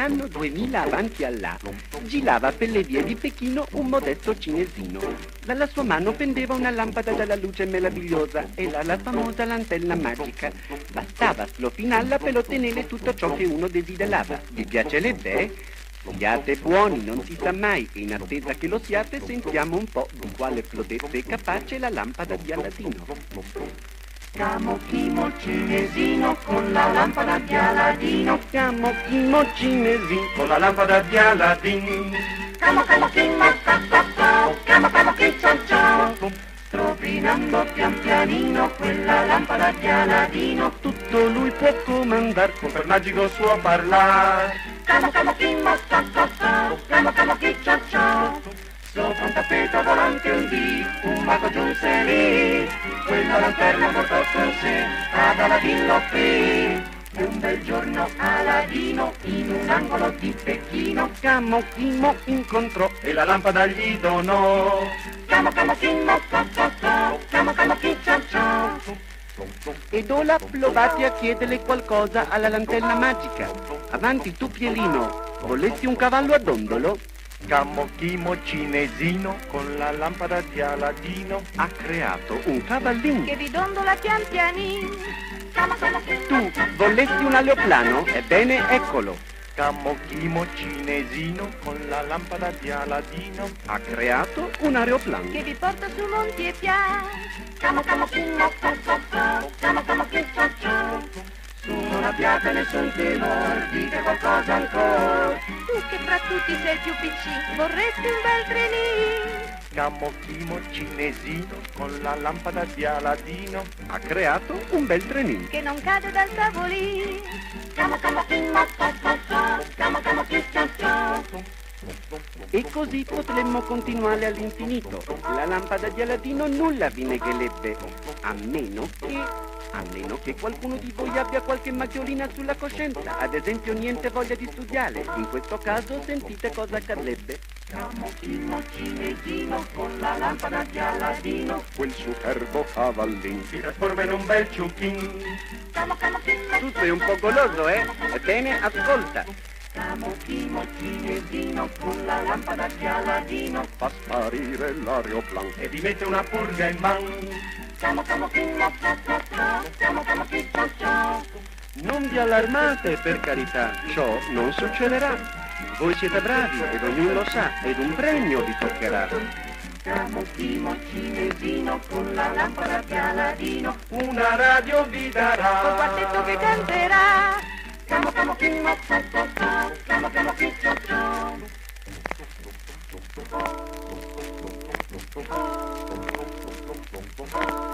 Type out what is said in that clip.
Nell'anno 2000 avanti all'A girava per le vie di Pechino un modesto cinesino. Dalla sua mano pendeva una lampada dalla luce meravigliosa, era la famosa lantella magica. Bastava slofinarla per ottenere tutto ciò che uno desiderava. Vi piacerebbe? Siate buoni, non si sa mai, e in attesa che lo siate sentiamo un po' di quale flodezza è capace la lampada di Aladino. Chiamo Chimo Cinesino con la lampada di Aladino. Chiamo Chimo Cinesino con la lampada di Aladino. Chiamo, chiamo Chimo, ciao, ciao, ciao. Chiamo, chiamo Chimo, ciao, ciao. Stropinando pian pianino quella lampada di Aladino. Tutto lui può comandare con quel magico suo parlare. Chiamo, chiamo Chimo, ciao, ciao, ciao. Chiamo, chiamo Chimo, ciao, ciao. Aladino qui. E un bel giorno Aladino in un angolo di Pechino Chiamo Chimo incontrò e la lampada gli donò. Chiamo, chiamo Chimo, ciao, ciao, ciao, chiamo, chiamo Chimo, ciao, ciao. Ed ora provate a chiederle qualcosa alla lantella magica. Avanti tu Pielino, volessi un cavallo a dondolo? Camocchimo cinesino con la lampada di Aladino ha creato un cavallino che vi dondola pian pianino. Tu volessi un aeroplano? Ebbene, eccolo. Camocchimo cinesino con la lampada di Aladino ha creato un aeroplano che vi porta su monti e piani. Camo, ciao. Camo, ciao. Su non abbiate nessun timore, dite qualcosa ancora. Fra tutti sei più piccino, vorresti un bel trenino. Camocchimo cinesino con la lampada di Aladino ha creato un bel trenino che non cade dal tavolino. Camo. Camo, E così potremmo continuare all'infinito. La lampada di Aladino nulla vi negherebbe, a meno che a meno che qualcuno di voi abbia qualche maggiolina sulla coscienza, ad esempio niente voglia di studiare. In questo caso sentite cosa accadrebbe. Camocchino cinesino con la lampada di Aladino, quel superbo cavallino si trasforma in un bel ciuchin. Tu sei un po' goloso, eh? Ebbene, ascolta. Camocchino cinesino con la lampada di Aladino fa sparire l'aeroplan e vi mette una purga in man. Chiamo, chiamo, chiamo, ciao, ciao, ciao. Chiamo, chiamo, ciao, ciao. Non vi allarmate, per carità, ciò non succederà. Voi siete bravi ed ognuno lo sa, ed un premio vi toccherà. Chiamo Timo Cinesino con la lampada di Aladino, una radio vi darà. Un quartetto che canterà. Oh.